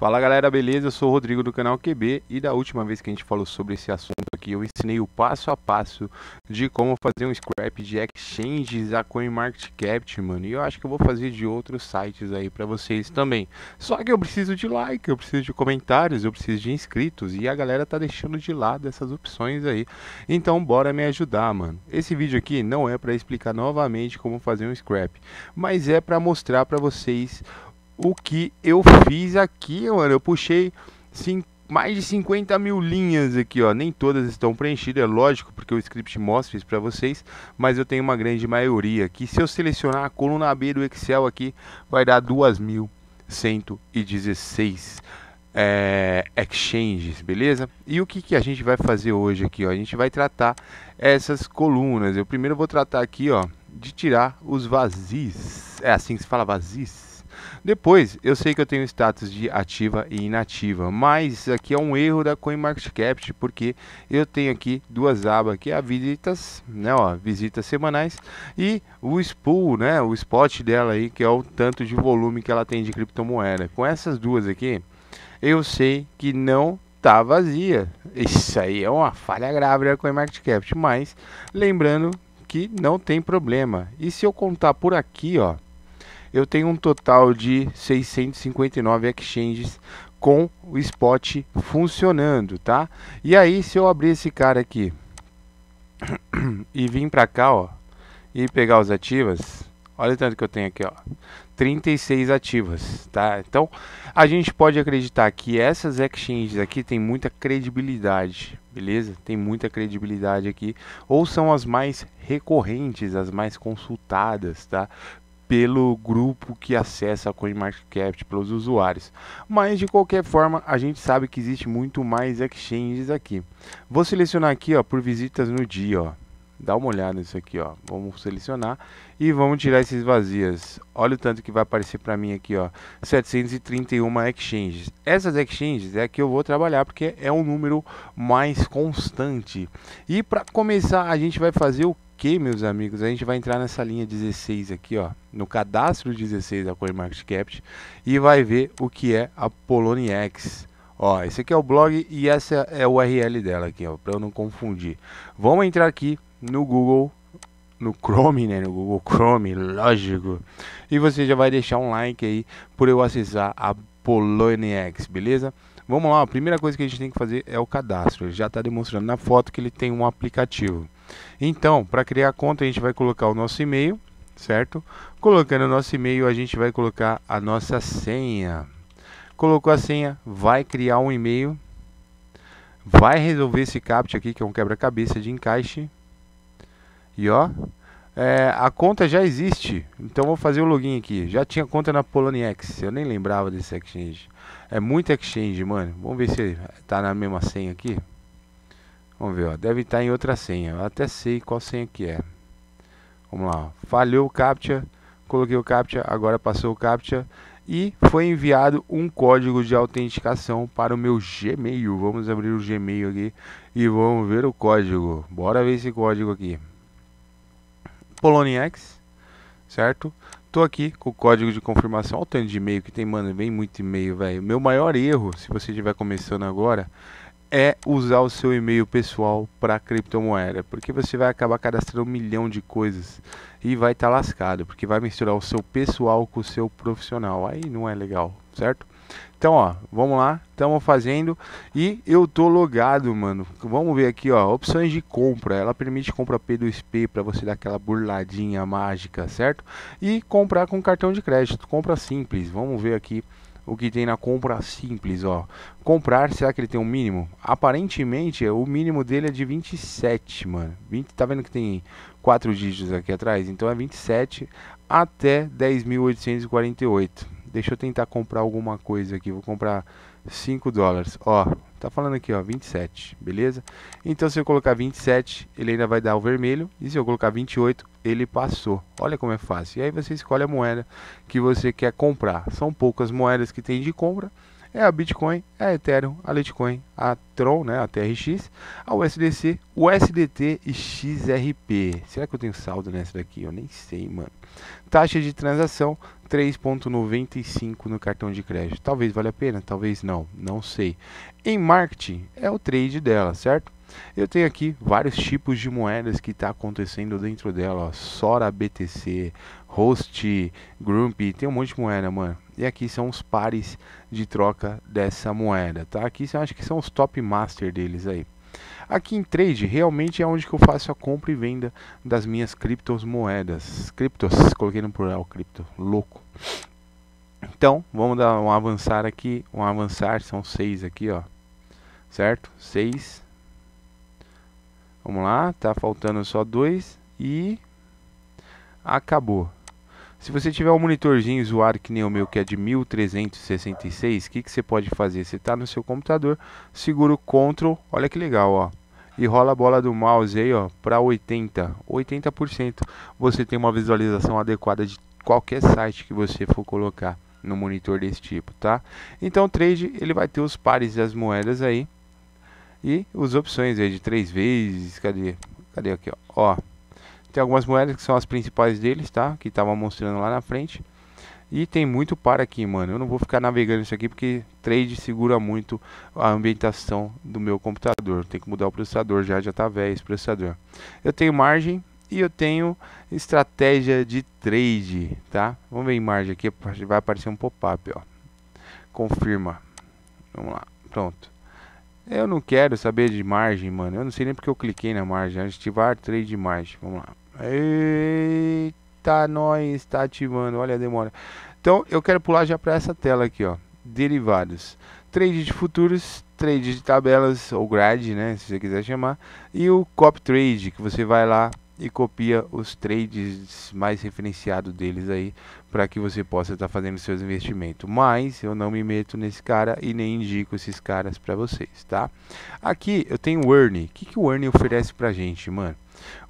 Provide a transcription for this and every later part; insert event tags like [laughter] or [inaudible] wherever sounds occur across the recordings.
Fala galera, beleza? Eu sou o Rodrigo do canal QB e da última vez que a gente falou sobre esse assunto aqui, eu ensinei o passo a passo de como fazer um scrap de exchanges a CoinMarketCap, mano. E eu acho que eu vou fazer de outros sites aí para vocês também. Só que eu preciso de like, eu preciso de comentários, eu preciso de inscritos e a galera tá deixando de lado essas opções aí. Então bora me ajudar, mano. Esse vídeo aqui não é para explicar novamente como fazer um scrap, mas é para mostrar para vocês o que eu fiz aqui, mano. Eu puxei mais de 50 mil linhas aqui, ó. Nem todas estão preenchidas, é lógico, porque o script mostra isso para vocês, mas eu tenho uma grande maioria aqui. Se eu selecionar a coluna B do Excel aqui, vai dar 2.116 é, exchanges, beleza? E o que, que a gente vai fazer hoje aqui, ó? A gente vai tratar essas colunas. Eu primeiro vou tratar aqui, ó, de tirar os vazios. É assim que se fala vazios? Depois, eu sei que eu tenho status de ativa e inativa, mas isso aqui é um erro da CoinMarketCap, porque eu tenho aqui duas abas, que é a visitas, né, ó, visitas semanais e o spool, né, o spot dela aí, que é o tanto de volume que ela tem de criptomoeda. Com essas duas aqui, eu sei que não tá vazia. Isso aí é uma falha grave da CoinMarketCap, mas lembrando que não tem problema. E se eu contar por aqui, ó, eu tenho um total de 659 exchanges com o spot funcionando, tá? E aí, se eu abrir esse cara aqui [clears throat] e vir para cá, ó, e pegar os ativas, olha o tanto que eu tenho aqui, ó. 36 ativas, tá? Então, a gente pode acreditar que essas exchanges aqui têm muita credibilidade, beleza? Tem muita credibilidade aqui, ou são as mais recorrentes, as mais consultadas, tá? Pelo grupo que acessa a CoinMarketCap, pelos usuários. Mas de qualquer forma, a gente sabe que existe muito mais exchanges aqui. Vou selecionar aqui, ó, por visitas no dia, ó. Dá uma olhada nisso aqui, ó. Vamos selecionar e vamos tirar esses vazias. Olha o tanto que vai aparecer para mim aqui, ó. 731 exchanges. Essas exchanges é que eu vou trabalhar porque é um número mais constante. E para começar, a gente vai fazer o que, meus amigos? A gente vai entrar nessa linha 16 aqui, ó, no cadastro 16 da CoinMarketCap e vai ver o que é a Poloniex. Ó, esse aqui é o blog e essa é o URL dela aqui, ó, para eu não confundir. Vamos entrar aqui no Google, no Chrome, né, no Google Chrome, lógico. E você já vai deixar um like aí por eu acessar a Poloniex, beleza? Vamos lá, a primeira coisa que a gente tem que fazer é o cadastro. Ele já está demonstrando na foto que ele tem um aplicativo. Então, para criar a conta, a gente vai colocar o nosso e-mail, certo? Colocando o nosso e-mail, a gente vai colocar a nossa senha. Colocou a senha, vai criar um e-mail, vai resolver esse captcha aqui, que é um quebra-cabeça de encaixe. E ó, é, a conta já existe, então vou fazer o login aqui. Já tinha conta na Poloniex, eu nem lembrava desse exchange. É muito exchange, mano. Vamos ver se tá na mesma senha aqui. Vamos ver, ó. Deve estar em outra senha. Eu até sei qual senha que é. Vamos lá. Falhou o CAPTCHA. Coloquei o CAPTCHA. Agora passou o CAPTCHA. E foi enviado um código de autenticação para o meu Gmail. Vamos abrir o Gmail aqui. E vamos ver o código. Bora ver esse código aqui. Poloniex. Certo? Tô aqui com o código de confirmação. Olha o tanto de e-mail que tem, mano. Vem muito e-mail, velho. Meu maior erro, se você estiver começando agora, é usar o seu e-mail pessoal para criptomoeda, porque você vai acabar cadastrando um milhão de coisas e vai estar tá lascado, porque vai misturar o seu pessoal com o seu profissional. Aí não é legal, certo? Então, ó, vamos lá, estamos fazendo e eu tô logado, mano. Vamos ver aqui, ó, opções de compra. Ela permite compra P2P para você dar aquela burladinha mágica, certo? E comprar com cartão de crédito, compra simples. Vamos ver aqui o que tem na compra simples, ó. Comprar, será que ele tem um mínimo? Aparentemente, o mínimo dele é de 27, mano. 20, tá vendo que tem quatro dígitos aqui atrás? Então é 27 até 10.848. Deixa eu tentar comprar alguma coisa aqui. Vou comprar 5 dólares. Ó, Tá falando aqui, ó, 27, beleza? Então se eu colocar 27, ele ainda vai dar o vermelho. E se eu colocar 28, ele passou. Olha como é fácil. E aí você escolhe a moeda que você quer comprar. São poucas moedas que tem de compra. É a Bitcoin, a Ethereum, a Litecoin, a Tron, né, a TRX, a USDC, o SDT e XRP. Será que eu tenho saldo nessa daqui? Eu nem sei, mano. Taxa de transação 3.95 no cartão de crédito. Talvez valha a pena, talvez não, não sei. Em marketing é o trade dela, certo? Eu tenho aqui vários tipos de moedas que está acontecendo dentro dela. Ó. Sora BTC, Host, Grumpy, tem um monte de moeda, mano. E aqui são os pares de troca dessa moeda, tá? Aqui eu acho que são os top master deles aí. Aqui em trade, realmente é onde que eu faço a compra e venda das minhas criptomoedas. Criptos, coloquei no plural, cripto, louco. Então, vamos dar um avançar aqui, um avançar, são seis aqui, ó. Certo? Seis Vamos lá, tá faltando só dois e acabou. Se você tiver um monitorzinho usuário que nem o meu, que é de 1366, o que, que você pode fazer? Você está no seu computador, segura o Ctrl, olha que legal, ó. E rola a bola do mouse aí, ó, para 80, 80%. Você tem uma visualização adequada de qualquer site que você for colocar no monitor desse tipo, tá? Então o trade, ele vai ter os pares das moedas aí, e as opções aí de três vezes, cadê? Cadê aqui, ó? ó tem algumas moedas que são as principais deles, tá? Que estavam mostrando lá na frente. E tem muito par aqui, mano. Eu não vou ficar navegando isso aqui porque trade segura muito a ambientação do meu computador. Tem que mudar o processador já, já tá velho esse processador. Eu tenho margem e eu tenho estratégia de trade, tá? Vamos ver em margem aqui, vai aparecer um pop-up, ó. Confirma. Vamos lá, pronto. Eu não quero saber de margem, mano. Eu não sei nem porque eu cliquei na margem. Ativar trade de margem. Vamos lá. Eita, nós está ativando. Olha a demora. Então, eu quero pular já para essa tela aqui, ó. Derivados. Trade de futuros, trade de tabelas ou grade, né, se você quiser chamar, e o copy trade, que você vai lá e copia os trades mais referenciados deles aí para que você possa estar tá fazendo seus investimentos. Mas eu não me meto nesse cara e nem indico esses caras para vocês, tá? Aqui eu tenho o Earn. O que, que o Earn oferece para gente, mano?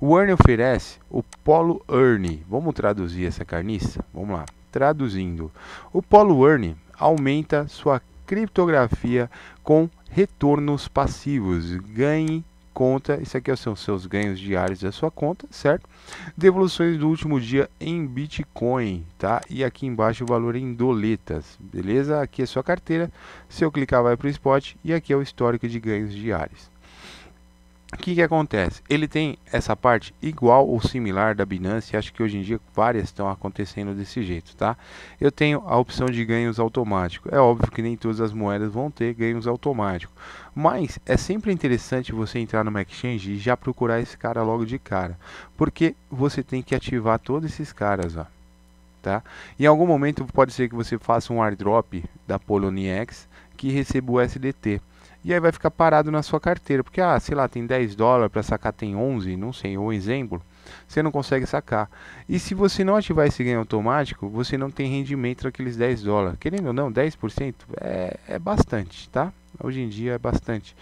O Earn oferece o Polo Earn. Vamos traduzir essa carniça? Vamos lá. Traduzindo. O Polo Earn aumenta sua criptografia com retornos passivos. Ganhe conta, isso aqui são seus ganhos diários da sua conta, certo? Devoluções do último dia em Bitcoin, tá? E aqui embaixo o valor em doletas, beleza? Aqui é sua carteira, se eu clicar vai para o spot e aqui é o histórico de ganhos diários. O que, que acontece? Ele tem essa parte igual ou similar da Binance, acho que hoje em dia várias estão acontecendo desse jeito, tá? Eu tenho a opção de ganhos automáticos. É óbvio que nem todas as moedas vão ter ganhos automáticos, mas é sempre interessante você entrar no exchange e já procurar esse cara logo de cara, porque você tem que ativar todos esses caras, ó. Tá? Em algum momento pode ser que você faça um airdrop da Poloniex que receba o SDT e aí vai ficar parado na sua carteira, porque ah, sei lá, tem 10 dólares para sacar tem 11, não sei, um exemplo, você não consegue sacar. E se você não ativar esse ganho automático, você não tem rendimento daqueles 10 dólares. Querendo ou não, 10% é, é bastante, tá? Hoje em dia é bastante.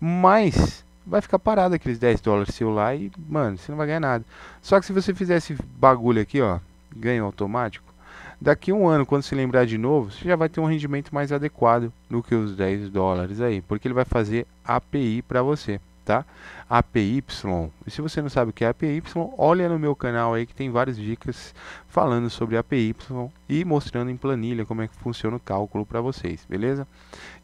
Mas vai ficar parado aqueles 10 dólares seu lá e, mano, você não vai ganhar nada. Só que se você fizer esse bagulho aqui, ó, ganho automático, Daqui um ano, quando se lembrar de novo, você já vai ter um rendimento mais adequado do que os 10 dólares aí, porque ele vai fazer API para você, tá? APY. E se você não sabe o que é APY, olha no meu canal aí que tem várias dicas falando sobre APY e mostrando em planilha como é que funciona o cálculo para vocês, beleza?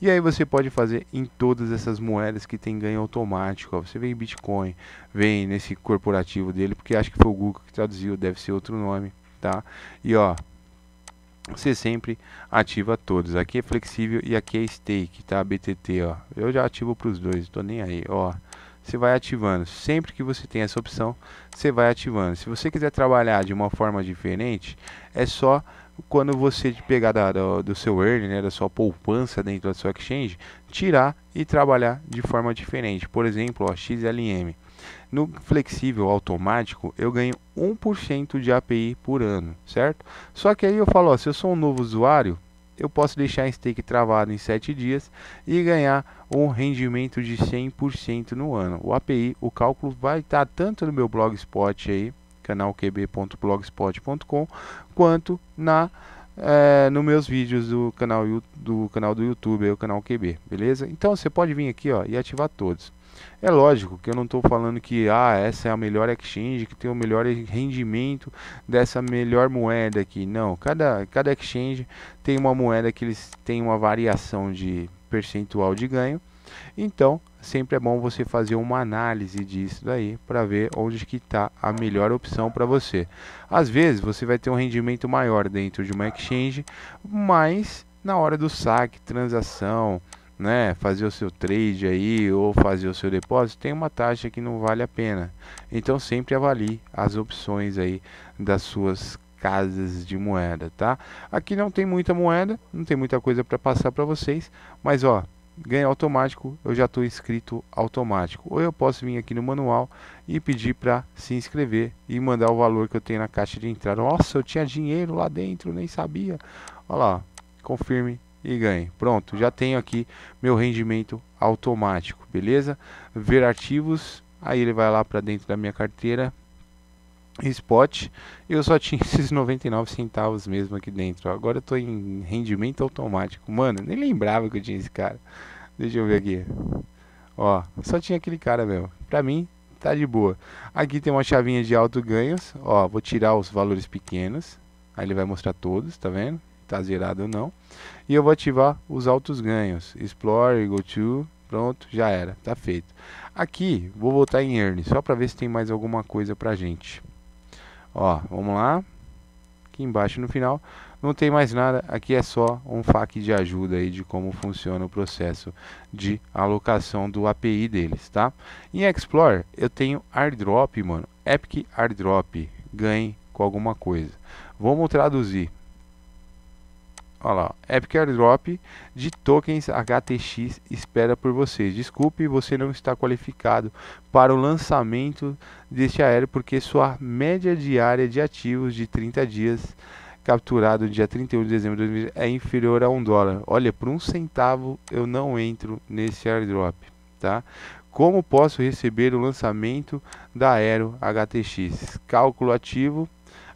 E aí você pode fazer em todas essas moedas que tem ganho automático. Ó. Você vem em Bitcoin, vem nesse corporativo dele, porque acho que foi o Google que traduziu, deve ser outro nome, tá? E ó, você sempre ativa todos. Aqui é flexível e aqui é stake, tá? BTT, ó. Eu já ativo para os dois, tô nem aí, ó. Você vai ativando. Sempre que você tem essa opção, você vai ativando. Se você quiser trabalhar de uma forma diferente, é só quando você pegar da, do, do, seu earn, né, da sua poupança dentro da sua exchange, tirar e trabalhar de forma diferente. Por exemplo, ó, XLM. No flexível automático, eu ganho 1% de API por ano, certo? Só que aí eu falo, ó, se eu sou um novo usuário, eu posso deixar em stake travado em 7 dias e ganhar um rendimento de 100% no ano. O API, o cálculo vai estar tanto no meu blogspot aí, canalqb.blogspot.com, quanto na é, nos meus vídeos do canal do canal do YouTube, o canal QB, beleza? Então você pode vir aqui, ó, e ativar todos. É lógico que eu não estou falando que ah, essa é a melhor exchange, que tem o melhor rendimento dessa melhor moeda aqui. Não, cada, cada exchange tem uma moeda que eles têm uma variação de percentual de ganho. Então, sempre é bom você fazer uma análise disso daí para ver onde que está a melhor opção para você. Às vezes você vai ter um rendimento maior dentro de uma exchange, mas na hora do saque, transação, né, fazer o seu trade aí ou fazer o seu depósito, tem uma taxa que não vale a pena. Então sempre avalie as opções aí das suas casas de moeda, tá? Aqui não tem muita moeda, não tem muita coisa para passar para vocês, mas ó, ganho automático, eu já estou inscrito automático. Ou eu posso vir aqui no manual e pedir para se inscrever e mandar o valor que eu tenho na caixa de entrada. Nossa, eu tinha dinheiro lá dentro, nem sabia. Olha lá, confirme e ganhe. Pronto, já tenho aqui meu rendimento automático, beleza? Ver arquivos, aí ele vai lá para dentro da minha carteira. Spot, eu só tinha [laughs] esses 99 centavos mesmo aqui dentro. Agora eu tô em rendimento automático. Mano, nem lembrava que eu tinha esse cara. Deixa eu ver aqui. Ó, só tinha aquele cara mesmo. Pra mim, tá de boa. Aqui tem uma chavinha de alto ganhos. Ó, vou tirar os valores pequenos. Aí ele vai mostrar todos, tá vendo? Tá zerado ou não. E eu vou ativar os altos ganhos. Explore, go to. Pronto, já era. Tá feito. Aqui, vou voltar em Earn. Só pra ver se tem mais alguma coisa pra gente. Ó, vamos lá. Aqui embaixo no final não tem mais nada, aqui é só um FAQ de ajuda aí de como funciona o processo de alocação do API deles, tá? Em Explorer eu tenho airdrop, mano, Epic Airdrop, ganhe com alguma coisa. Vamos traduzir. Olha lá, Epic Airdrop de tokens HTX espera por você. Desculpe, você não está qualificado para o lançamento deste aéreo porque sua média diária de ativos de 30 dias capturado dia 31 de dezembro de 2020 é inferior a um dólar. Olha, por um centavo eu não entro nesse airdrop, tá? Como posso receber o lançamento da Aero HTX? Cálculo ativo.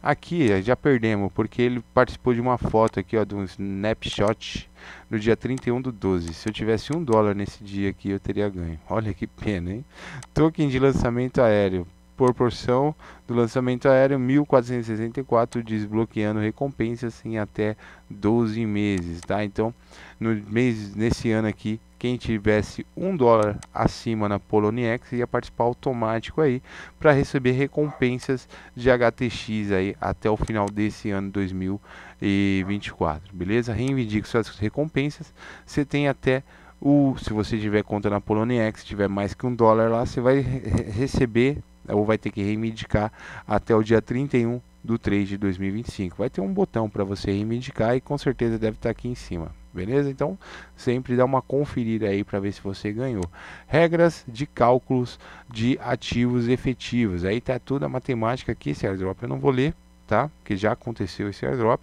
Aqui já perdemos, porque ele participou de uma foto aqui, ó, de um snapshot no dia 31 do 12. Se eu tivesse um dólar nesse dia aqui, eu teria ganho. Olha que pena, hein? Token de lançamento aéreo por porção do lançamento aéreo 1464 desbloqueando recompensas em até 12 meses, tá? Então, no mês nesse ano aqui, quem tivesse um dólar acima na Poloniex ia participar automático aí para receber recompensas de HTX aí até o final desse ano 2024, beleza? Reivindique suas recompensas. Você tem até o, se você tiver conta na Poloniex, tiver mais que um dólar lá, você vai receber ou vai ter que reivindicar até o dia 31 do 3 de 2025. Vai ter um botão para você reivindicar e com certeza deve estar tá aqui em cima. Beleza? Então, sempre dá uma conferida aí para ver se você ganhou. Regras de cálculos de ativos efetivos. Aí tá toda a matemática aqui, esse airdrop eu não vou ler, tá? Porque já aconteceu esse airdrop.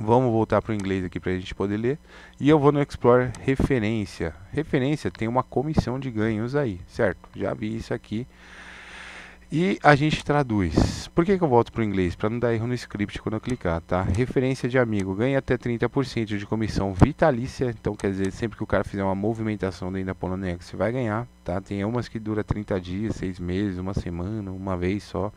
Vamos voltar para o inglês aqui para a gente poder ler. E eu vou no Explorer Referência. Referência tem uma comissão de ganhos aí, certo? Já vi isso aqui. E a gente traduz. Por que, que eu volto para o inglês? Para não dar erro no script quando eu clicar, tá? Referência de amigo. Ganha até 30% de comissão vitalícia. Então, quer dizer, sempre que o cara fizer uma movimentação dentro da Polonex, você vai ganhar, tá? Tem umas que dura 30 dias, 6 meses, uma semana, uma vez só.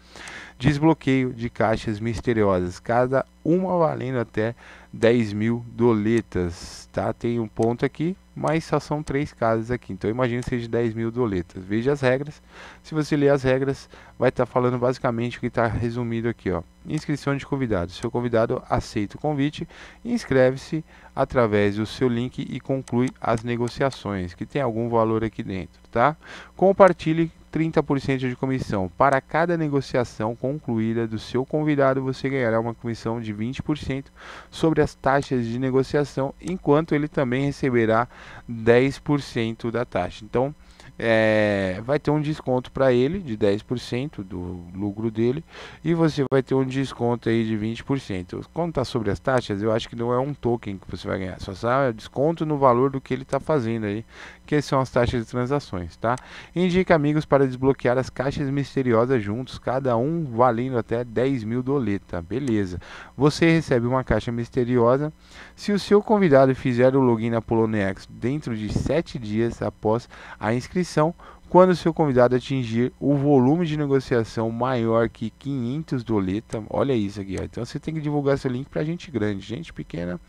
Desbloqueio de caixas misteriosas. Cada uma valendo até 10 mil doletas, tá? Tem um ponto aqui, mas só são três casas aqui. Então imagine que seja 10 mil doletas. Veja as regras. Se você ler as regras, vai estar tá falando basicamente o que está resumido aqui, ó. Inscrição de convidado. Seu convidado aceita o convite, inscreve-se através do seu link e conclui as negociações, que tem algum valor aqui dentro, tá? Compartilhe 30% de comissão. Para cada negociação concluída do seu convidado, você ganhará uma comissão de 20% sobre as taxas de negociação, enquanto ele também receberá 10% da taxa. Então, é, vai ter um desconto para ele de 10% do lucro dele e você vai ter um desconto aí de 20%. Quando está sobre as taxas, eu acho que não é um token que você vai ganhar, só sabe desconto no valor do que ele está fazendo aí, que são as taxas de transações, tá? Indica amigos para desbloquear as caixas misteriosas juntos, cada um valendo até 10 mil doleta, beleza. Você recebe uma caixa misteriosa se o seu convidado fizer o login na Poloniex dentro de 7 dias após a inscrição inscrição quando seu convidado atingir o volume de negociação maior que 500 doleta. Olha isso aqui, ó. então você tem que divulgar seu link para gente grande, gente pequena,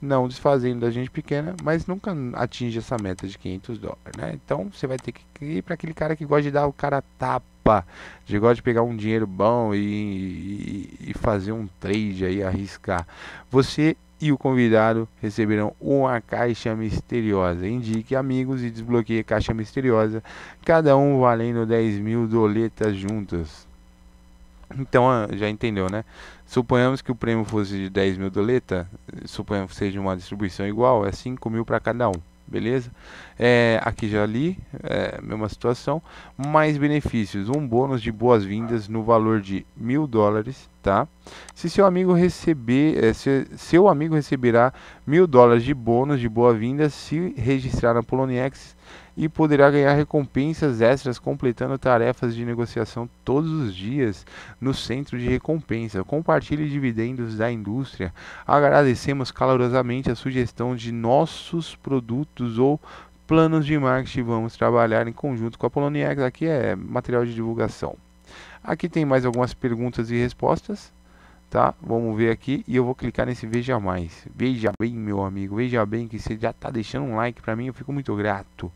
não desfazendo da gente pequena, mas nunca atinge essa meta de 500 dólares, né? Então você vai ter que ir para aquele cara que gosta de dar o cara tapa, de gosta de pegar um dinheiro bom e, e, e fazer um trade aí, arriscar. Você e o convidado receberão uma caixa misteriosa. Indique amigos e desbloqueie a caixa misteriosa, cada um valendo 10 mil doletas juntas. Então, ah, já entendeu, né? Suponhamos que o prêmio fosse de 10 mil doleta, suponhamos que seja uma distribuição igual, é 5 mil para cada um beleza? É, aqui já li, é, mesma situação, mais benefícios, um bônus de boas-vindas no valor de mil dólares, tá? Se seu amigo receber, é, se, seu amigo receberá mil dólares de bônus de boas-vindas se registrar na Poloniex e poderá ganhar recompensas extras completando tarefas de negociação todos os dias no centro de recompensa. Compartilhe dividendos da indústria. Agradecemos calorosamente a sugestão de nossos produtos ou planos de marketing. Vamos trabalhar em conjunto com a Poloniex. Aqui é material de divulgação. Aqui tem mais algumas perguntas e respostas tá? Vamos ver aqui e eu vou clicar nesse veja mais. Veja bem, meu amigo, veja bem que você já tá deixando um like para mim, eu fico muito grato.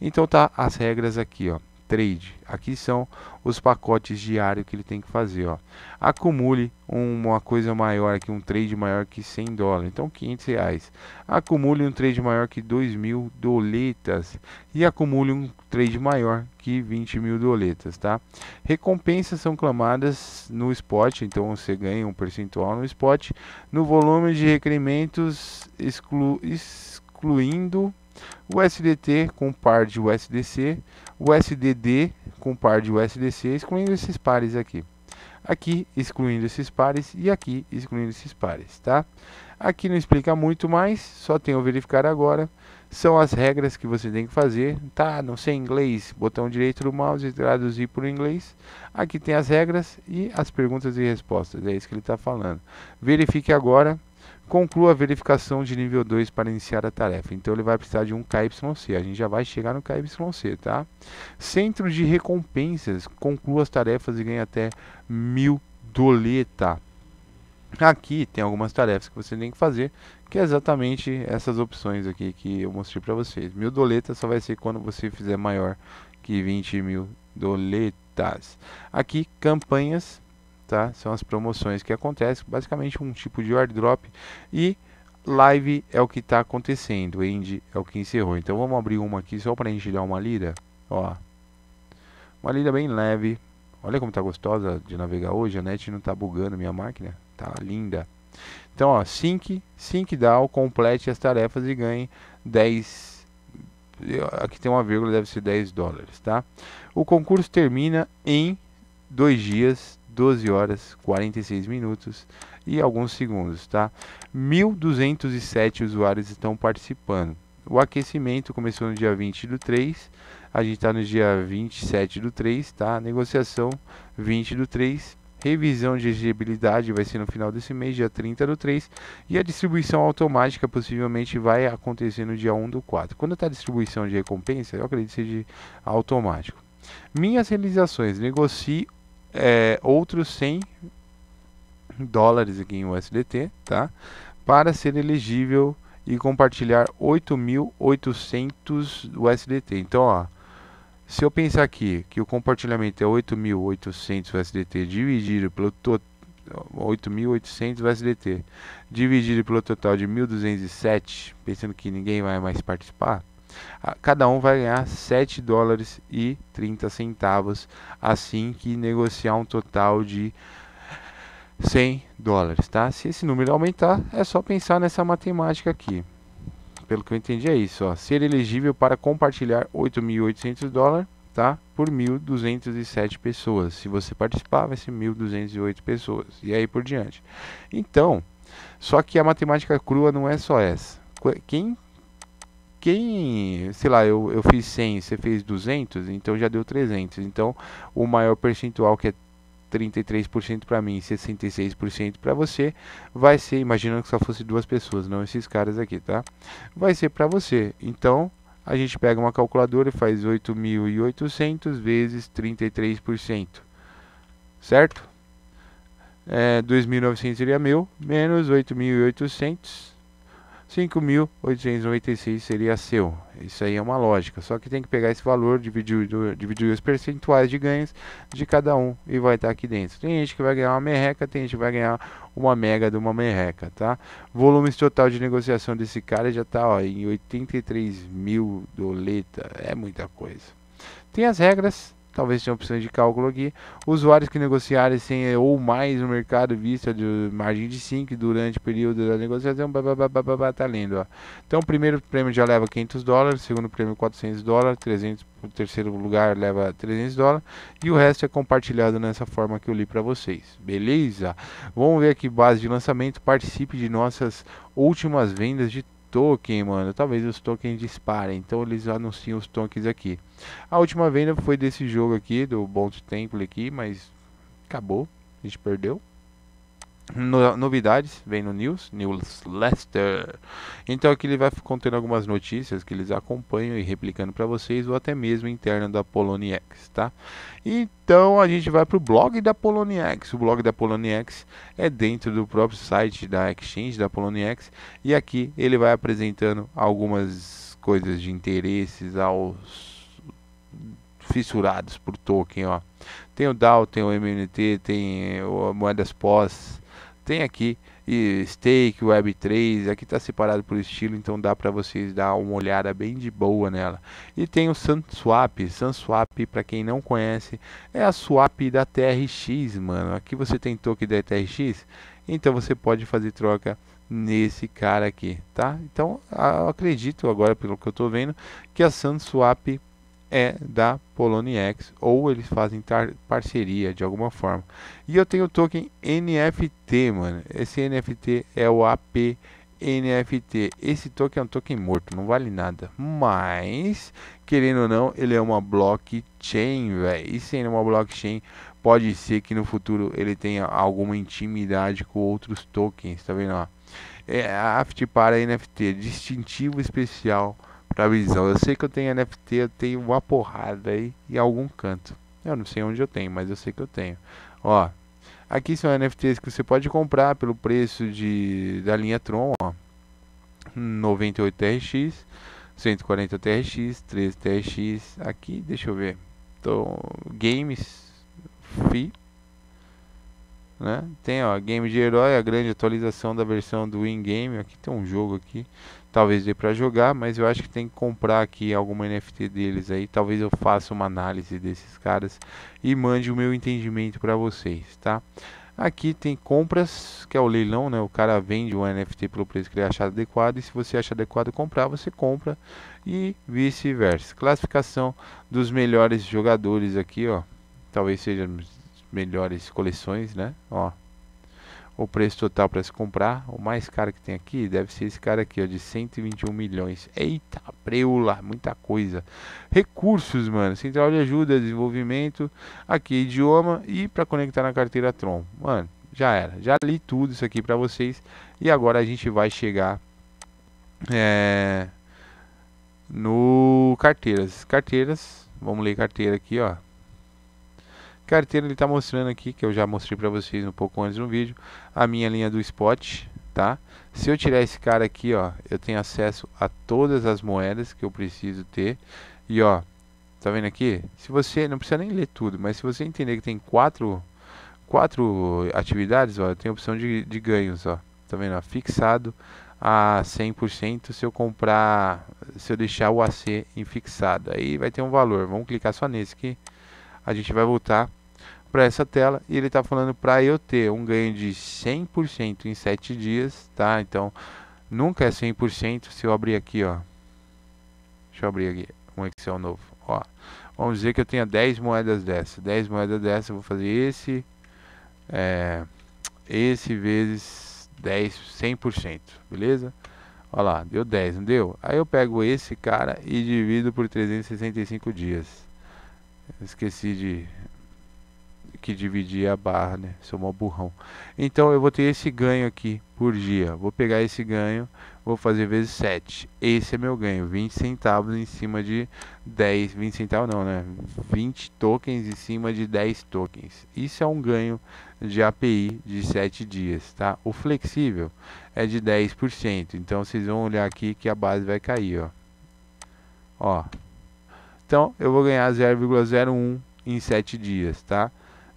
Então tá as regras aqui, ó trade. Aqui são os pacotes diários que ele tem que fazer. Ó. Acumule uma coisa maior aqui, um trade maior que 100 dólares. Então, 500 reais. Acumule um trade maior que 2 mil doletas. E acumule um trade maior que 20 mil doletas, tá? Recompensas são clamadas no spot, então você ganha um percentual no spot. No volume de requerimentos, exclu excluindo o SDT com par de USDC, o SDD com par de USDC, excluindo esses pares aqui. Aqui excluindo esses pares e aqui excluindo esses pares, tá? Aqui não explica muito mais, só tem o verificar agora. São as regras que você tem que fazer, tá? Não sei inglês, botão direito do mouse e traduzir para o inglês. Aqui tem as regras e as perguntas e respostas, é isso que ele está falando. Verifique agora Conclua a verificação de nível 2 para iniciar a tarefa. Então ele vai precisar de um KYC. A gente já vai chegar no KYC, tá? Centro de recompensas. Conclua as tarefas e ganhe até mil doleta. Aqui tem algumas tarefas que você tem que fazer, que é exatamente essas opções aqui que eu mostrei para vocês. Mil doletas só vai ser quando você fizer maior que 20 mil doletas. Aqui, campanhas tá? São as promoções que acontecem, basicamente um tipo de airdrop e live é o que está acontecendo, end é o que encerrou. Então vamos abrir uma aqui só para a gente dar uma lida, ó. Uma lida bem leve. Olha como está gostosa de navegar hoje, a net não está bugando minha máquina, tá linda. Então, ó, sync, sync DAO, complete as tarefas e ganhe 10 aqui tem uma vírgula, deve ser 10 dólares, tá? O concurso termina em dois dias 12 horas 46 minutos e alguns segundos, tá? 1.207 usuários estão participando. O aquecimento começou no dia 20 do 3, a gente está no dia 27 do 3, tá? Negociação 20 do 3, revisão de exigibilidade vai ser no final desse mês, dia 30 do 3, e a distribuição automática possivelmente vai acontecer no dia 1 do 4. Quando está distribuição de recompensa, eu acredito que seja automático. Minhas realizações, negocie é, outros 100 dólares aqui em USDT, tá? Para ser elegível e compartilhar 8.800 USDT. Então, ó, se eu pensar aqui que o compartilhamento é 8.800 USDT dividido pelo total 8.800 USDT dividido pelo total de 1.207, pensando que ninguém vai mais participar, cada um vai ganhar 7 dólares e 30 centavos assim que negociar um total de 100 dólares, tá? Se esse número aumentar, é só pensar nessa matemática aqui. pelo que eu entendi é isso, ó. Ser elegível para compartilhar 8.800 dólares, tá? Por 1.207 pessoas. Se você participar, vai ser 1.208 pessoas. E aí por diante. Então, só que a matemática crua não é só essa. Quem quem, sei lá, eu, eu fiz 100, você fez 200, então já deu 300. Então, o maior percentual que é 33% para mim e 66% para você, vai ser, imaginando que só fosse duas pessoas, não esses caras aqui, tá? Vai ser para você. Então, a gente pega uma calculadora e faz 8.800 vezes 33%, certo? É, 2.900 seria meu, menos 8.800 5.896 seria seu. Isso aí é uma lógica. Só que tem que pegar esse valor, dividir, dividir os percentuais de ganhos de cada um e vai estar aqui dentro. Tem gente que vai ganhar uma merreca, tem gente que vai ganhar uma mega de uma merreca, tá? Volumes total de negociação desse cara já está em 83 mil doleta. É muita coisa. Tem as regras talvez tenha opções de cálculo aqui. Usuários que negociarem 100 ou mais no mercado vista de margem de 5 durante o período da negociação, babá, tá lendo, ó. Então o primeiro prêmio já leva 500 dólares, segundo prêmio 400 dólares, 300 o terceiro lugar leva 300 dólares e o resto é compartilhado nessa forma que eu li para vocês. Beleza? Vamos ver aqui base de lançamento, participe de nossas últimas vendas de token, mano, talvez os tokens disparem. Então eles anunciam os tokens aqui. A última venda foi desse jogo aqui, do Bolt Temple aqui, mas acabou. A gente perdeu. No, novidades, vem no News, Newsletter. Então aqui ele vai contendo algumas notícias que eles acompanham e replicando para vocês, ou até mesmo interno da Poloniex, tá? Então a gente vai para o blog da Poloniex. O blog da Poloniex é dentro do próprio site da Exchange da Poloniex e aqui ele vai apresentando algumas coisas de interesses aos fissurados por token, ó. Tem o DAO, tem o MNT, tem o moedas pós tem aqui e Stake, Web3, aqui está separado por estilo, então dá para vocês dar uma olhada bem de boa nela. E tem o SunSwap, SunSwap para quem não conhece, é a swap da TRX, mano. Aqui você tem token da TRX, então você pode fazer troca nesse cara aqui, tá? Então, acredito agora pelo que eu estou vendo que a SunSwap é da Poloniex ou eles fazem parceria de alguma forma. E eu tenho o token NFT, mano. Esse NFT é o AP NFT. Esse token é um token morto, não vale nada. Mas, querendo ou não, ele é uma blockchain, velho. E sendo uma blockchain, pode ser que no futuro ele tenha alguma intimidade com outros tokens, tá vendo? Ó? É AFT para NFT, distintivo especial pra visão. Eu sei que eu tenho NFT, eu tenho uma porrada aí em algum canto. Eu não sei onde eu tenho, mas eu sei que eu tenho. Ó, aqui são NFTs que você pode comprar pelo preço de da linha Tron, ó. 98 TRX, 140 TRX, 13 TRX. Aqui, deixa eu ver. Então, games FI né? Tem ó, game de herói, a grande atualização da versão do in-game. Aqui tem um jogo aqui, talvez dê para jogar, mas eu acho que tem que comprar aqui alguma NFT deles aí. Talvez eu faça uma análise desses caras e mande o meu entendimento para vocês, tá? Aqui tem compras, que é o leilão, né? O cara vende o NFT pelo preço que ele achar adequado e se você acha adequado comprar, você compra e vice-versa. Classificação dos melhores jogadores aqui, ó. Talvez seja melhores coleções, né? Ó, o preço total para se comprar, o mais caro que tem aqui deve ser esse cara aqui, ó, de 121 milhões. Eita, preula, muita coisa. Recursos, mano, central de ajuda, desenvolvimento, aqui idioma e para conectar na carteira Tron. Mano, já era. Já li tudo isso aqui para vocês e agora a gente vai chegar é, no carteiras. Carteiras, vamos ler carteira aqui, ó. Carteira ele está mostrando aqui, que eu já mostrei para vocês um pouco antes no vídeo, a minha linha do spot, tá? Se eu tirar esse cara aqui, ó, eu tenho acesso a todas as moedas que eu preciso ter. E ó, tá vendo aqui? Se você, não precisa nem ler tudo, mas se você entender que tem quatro, quatro atividades, ó, tem opção de, de ganhos, ó. Tá vendo? Ó, fixado a 100% se eu comprar, se eu deixar o AC em fixado. Aí vai ter um valor. Vamos clicar só nesse aqui a gente vai voltar para essa tela e ele está falando para eu ter um ganho de 100% em 7 dias, tá? Então, Nunca é 100% se eu abrir aqui, ó. Deixa eu abrir aqui um Excel novo, ó. Vamos dizer que eu tenha 10 moedas dessa. 10 moedas dessa, eu vou fazer esse é, esse vezes 10, 100%, beleza? Olha lá, deu 10, não deu? Aí eu pego esse cara e divido por 365 dias. Esqueci de que dividir a barra, né? Sou mó burrão. Então eu vou ter esse ganho aqui por dia. Vou pegar esse ganho, vou fazer vezes 7. Esse é meu ganho, 20 centavos em cima de 10, 20 centavos não, né? 20 tokens em cima de 10 tokens. Isso é um ganho de API de 7 dias, tá? O flexível é de 10%. Então vocês vão olhar aqui que a base vai cair, ó. Ó. Então eu vou ganhar 0,01 em 7 dias, tá?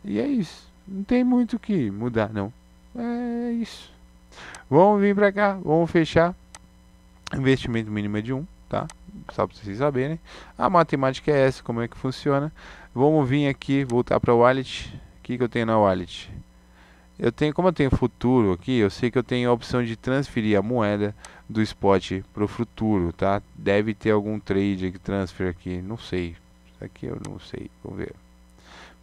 E é isso. Não tem muito o que mudar, não. É isso. Vamos vir pra cá. Vamos fechar. Investimento mínimo é de 1, tá? Só pra vocês saberem. A matemática é essa, como é que funciona. Vamos vir aqui, voltar para o wallet. O que, que eu tenho na wallet? Eu tenho, como eu tenho futuro aqui, eu sei que eu tenho a opção de transferir a moeda do spot para o futuro, tá? Deve ter algum trade transfer aqui, não sei. Aqui eu não sei, vamos ver.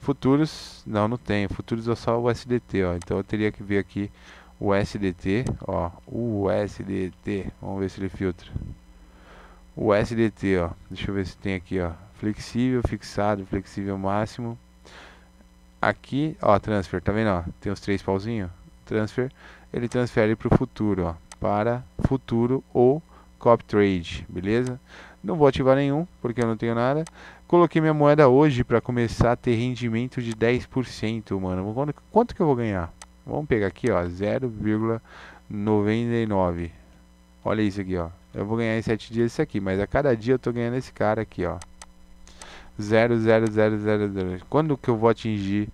Futuros, não, não tem. Futuros é só o USDT, ó. Então eu teria que ver aqui o USDT, ó. O USDT, vamos ver se ele filtra. O USDT, ó. Deixa eu ver se tem aqui, ó. Flexível, fixado, flexível máximo. Aqui, ó, transfer, tá vendo, ó? Tem os três pauzinhos. Transfer, ele transfere para o futuro, ó. Para futuro ou copy trade, beleza? Não vou ativar nenhum, porque eu não tenho nada. Coloquei minha moeda hoje para começar a ter rendimento de 10%, mano. Quanto, quanto que eu vou ganhar? Vamos pegar aqui, ó, 0,99. Olha isso aqui, ó. Eu vou ganhar em 7 dias isso aqui, mas a cada dia eu tô ganhando esse cara aqui, ó. 0,0000. Quando que eu vou atingir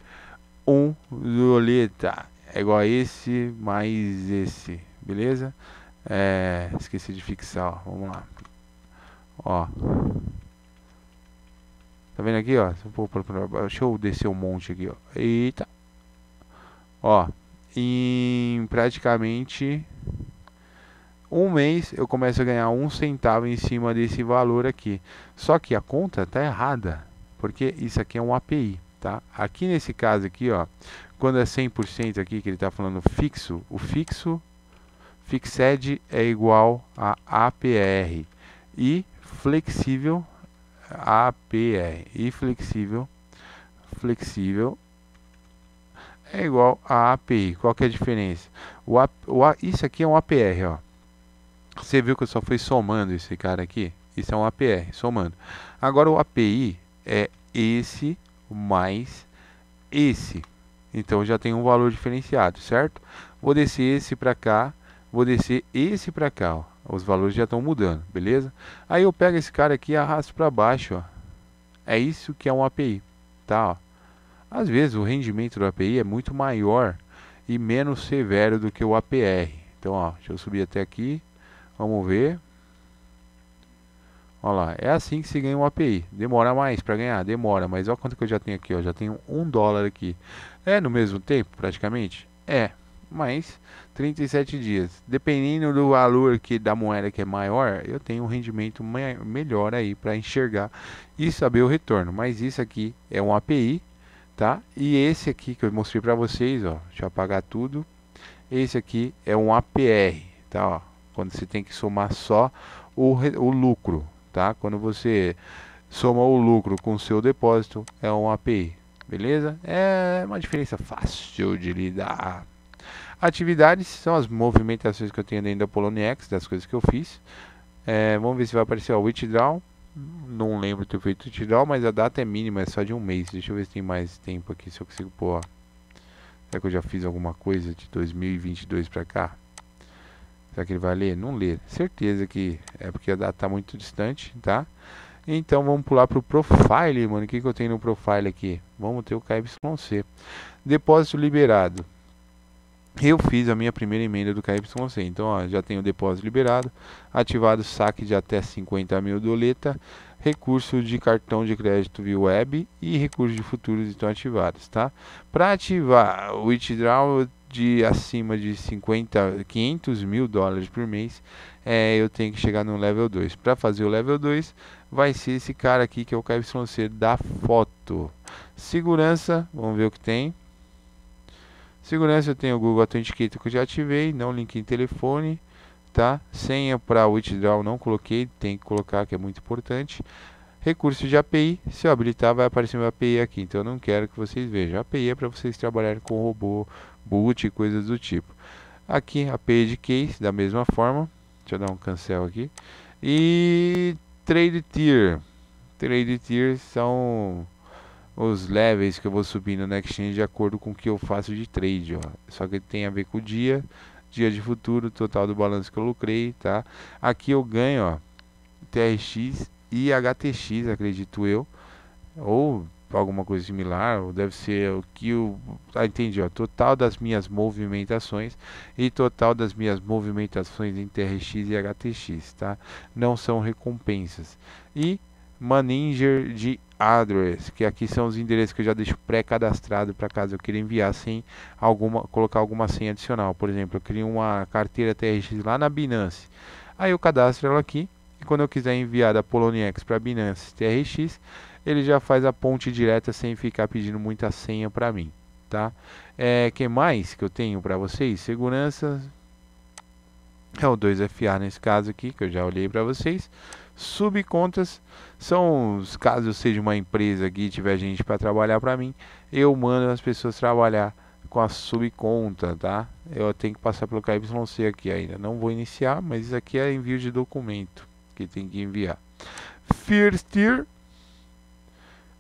um doleta? É igual a esse mais esse, beleza? É, esqueci de fixar, ó. Vamos lá. Ó. Tá vendo aqui, ó? Deixa eu descer um monte aqui, ó. Eita. Ó. Em praticamente um mês eu começo a ganhar um centavo em cima desse valor aqui. Só que a conta tá errada. Porque isso aqui é um API, tá? Aqui nesse caso aqui, ó. Quando é 100% aqui, que ele tá falando fixo. O fixo, fixed é igual a APR. E flexível APR e flexível flexível é igual a API. Qual que é a diferença? O, A, o A, isso aqui é um APR, ó. Você viu que eu só fui somando esse cara aqui? Isso é um APR, somando. Agora o API é esse mais esse. Então já tem um valor diferenciado, certo? Vou descer esse para cá, vou descer esse para cá, ó os valores já estão mudando, beleza? Aí eu pego esse cara aqui e arrasto para baixo, ó. É isso que é um API, tá? Ó. Às vezes o rendimento do API é muito maior e menos severo do que o APR. Então, ó, deixa eu subir até aqui. Vamos ver. Olha lá, é assim que se ganha um API. Demora mais para ganhar? Demora, mas olha quanto que eu já tenho aqui, ó. Já tenho um dólar aqui. É no mesmo tempo, praticamente? É, mas 37 dias. Dependendo do valor que da moeda que é maior, eu tenho um rendimento melhor aí para enxergar e saber o retorno. Mas isso aqui é um API, tá? E esse aqui que eu mostrei para vocês, ó, deixa eu apagar tudo. Esse aqui é um APR, tá? Ó, quando você tem que somar só o, o lucro, tá? Quando você soma o lucro com o seu depósito, é um API, beleza? É uma diferença fácil de lidar. Atividades são as movimentações que eu tenho dentro da Poloniex, das coisas que eu fiz. É, vamos ver se vai aparecer o withdraw. Não lembro ter feito withdraw, mas a data é mínima, é só de um mês. Deixa eu ver se tem mais tempo aqui, se eu consigo pôr. Será que eu já fiz alguma coisa de 2022 para cá? Será que ele vai ler? Não ler. Certeza que é porque a data está muito distante, tá? Então vamos pular para o profile, mano. O que, que eu tenho no profile aqui? Vamos ter o KYC. Depósito liberado eu fiz a minha primeira emenda do KYC. Então, ó, já tenho o depósito liberado, ativado saque de até 50 mil doleta, recurso de cartão de crédito via web e recurso de futuros estão ativados, tá? Para ativar o withdraw, de acima de 50, 500 mil dólares por mês, é, eu tenho que chegar no level 2. Para fazer o level 2, vai ser esse cara aqui que é o KYC da foto. Segurança, vamos ver o que tem. Segurança, eu tenho o Google Authenticator que eu já ativei, não link em telefone, tá? Senha para withdraw não coloquei, tem que colocar que é muito importante. Recurso de API, se eu habilitar vai aparecer uma API aqui, então eu não quero que vocês vejam. A API é para vocês trabalharem com robô, boot e coisas do tipo. Aqui, API de case, da mesma forma. Deixa eu dar um cancel aqui. E Trade Tier. Trade Tier são os levels que eu vou subindo na exchange de acordo com o que eu faço de trade, ó. Só que tem a ver com o dia, dia de futuro, total do balanço que eu lucrei, tá? Aqui eu ganho, ó, TRX e HTX, acredito eu, ou alguma coisa similar, ou deve ser o que o ah, entendi, ó, total das minhas movimentações e total das minhas movimentações em TRX e HTX, tá? Não são recompensas. E manager de address, que aqui são os endereços que eu já deixo pré-cadastrado para caso eu queira enviar sem alguma colocar alguma senha adicional. Por exemplo, eu crio uma carteira TRX lá na Binance. Aí eu cadastro ela aqui e quando eu quiser enviar da Poloniex para Binance TRX, ele já faz a ponte direta sem ficar pedindo muita senha para mim, tá? É, que mais que eu tenho para vocês? Segurança é o 2FA nesse caso aqui, que eu já olhei para vocês. Subcontas são os casos seja uma empresa aqui e tiver gente para trabalhar para mim, eu mando as pessoas trabalhar com a subconta, tá? Eu tenho que passar pelo KYC aqui ainda. Não vou iniciar, mas isso aqui é envio de documento que tem que enviar. First Tier.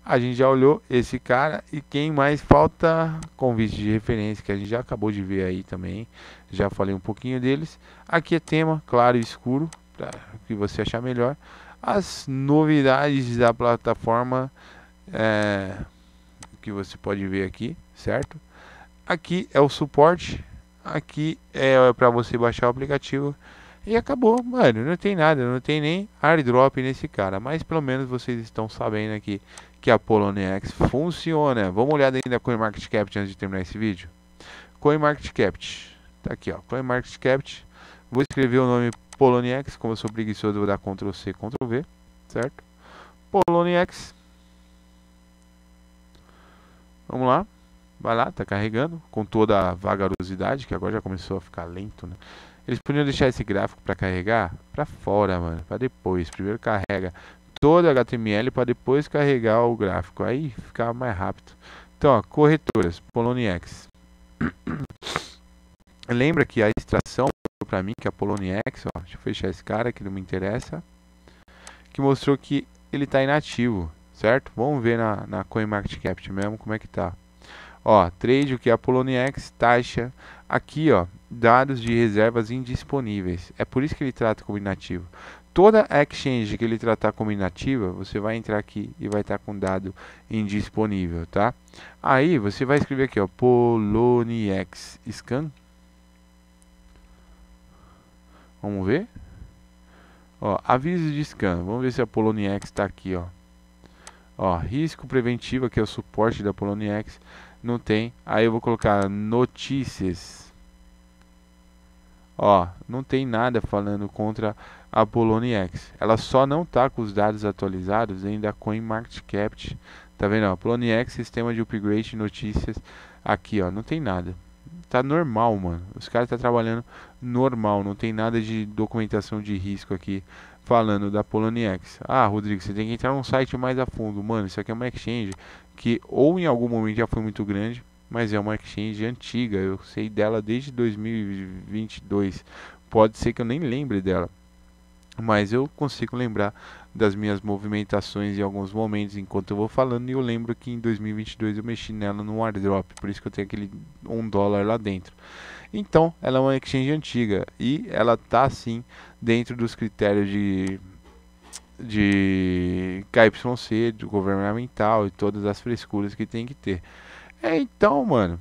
A gente já olhou esse cara e quem mais falta convite de referência que a gente já acabou de ver aí também. Já falei um pouquinho deles. Aqui é tema claro e escuro, para que você achar melhor. As novidades da plataforma é, que você pode ver aqui, certo? Aqui é o suporte, aqui é para você baixar o aplicativo e acabou, mano. Não tem nada, não tem nem airdrop nesse cara. Mas pelo menos vocês estão sabendo aqui que a Poloniex funciona. Vamos olhar ainda a CoinMarketCap antes de terminar esse vídeo. CoinMarketCap. Tá aqui, ó. CoinMarketCap. Vou escrever o nome Poloniex. Como eu sou preguiçoso, vou dar Ctrl C, Ctrl V. Certo? Poloniex. Vamos lá. Vai lá, tá carregando. Com toda a vagarosidade, que agora já começou a ficar lento, né? Eles podiam deixar esse gráfico para carregar para fora, mano, para depois. Primeiro carrega todo o HTML para depois carregar o gráfico. Aí fica mais rápido. Então, ó, corretoras, Poloniex. [coughs] Lembra que a extração para mim que é a Poloniex, ó, deixa eu fechar esse cara que não me interessa, que mostrou que ele está inativo, certo? Vamos ver na, na CoinMarketCap mesmo como é que tá. Ó, trade, o que é a Poloniex, taxa, aqui ó, dados de reservas indisponíveis. É por isso que ele trata como inativo. Toda exchange que ele tratar como inativa, você vai entrar aqui e vai estar com dado indisponível, tá? Aí você vai escrever aqui, ó, Poloniex scan. Vamos ver? Ó, aviso de scan. Vamos ver se a Poloniex está aqui, ó. Ó, risco preventivo, que é o suporte da Poloniex. Não tem. Aí eu vou colocar notícias Ó, não tem nada falando contra a Poloniex. Ela só não tá com os dados atualizados ainda com CoinMarketCap. Tá vendo? Ó, Poloniex, sistema de upgrade, notícias. Aqui, ó, não tem nada. Tá normal, mano. Os caras tá trabalhando normal, não tem nada de documentação de risco aqui falando da Poloniex. Ah, Rodrigo, você tem que entrar num site mais a fundo. Mano, isso aqui é uma exchange que ou em algum momento já foi muito grande, mas é uma exchange antiga. Eu sei dela desde 2022. Pode ser que eu nem lembre dela, mas eu consigo lembrar das minhas movimentações em alguns momentos enquanto eu vou falando e eu lembro que em 2022 eu mexi nela no airdrop, por isso que eu tenho aquele 1 dólar lá dentro. Então, ela é uma exchange antiga e ela tá sim dentro dos critérios de de KYC, do governamental e todas as frescuras que tem que ter. É, então, mano,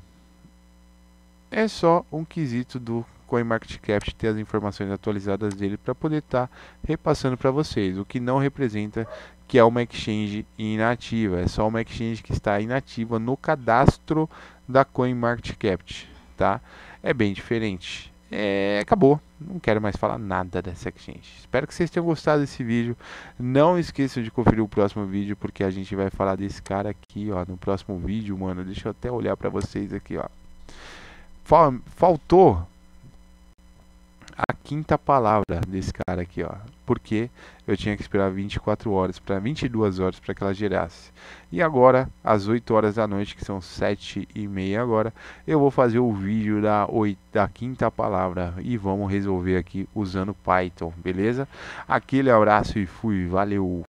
é só um quesito do CoinMarketCap ter as informações atualizadas dele para poder estar tá repassando para vocês, o que não representa que é uma exchange inativa, é só uma exchange que está inativa no cadastro da CoinMarketCap, tá? é bem diferente. É, acabou, não quero mais falar nada dessa exchange. Espero que vocês tenham gostado desse vídeo. Não esqueçam de conferir o próximo vídeo, porque a gente vai falar desse cara aqui, ó, no próximo vídeo, mano. Deixa eu até olhar para vocês aqui, ó. Faltou a quinta palavra desse cara aqui, ó. Porque eu tinha que esperar 24 horas para 22 horas para que ela gerasse. E agora, às 8 horas da noite, que são 7 e meia agora, eu vou fazer o vídeo da, oito, da quinta palavra e vamos resolver aqui usando Python, beleza? Aquele abraço e fui, valeu!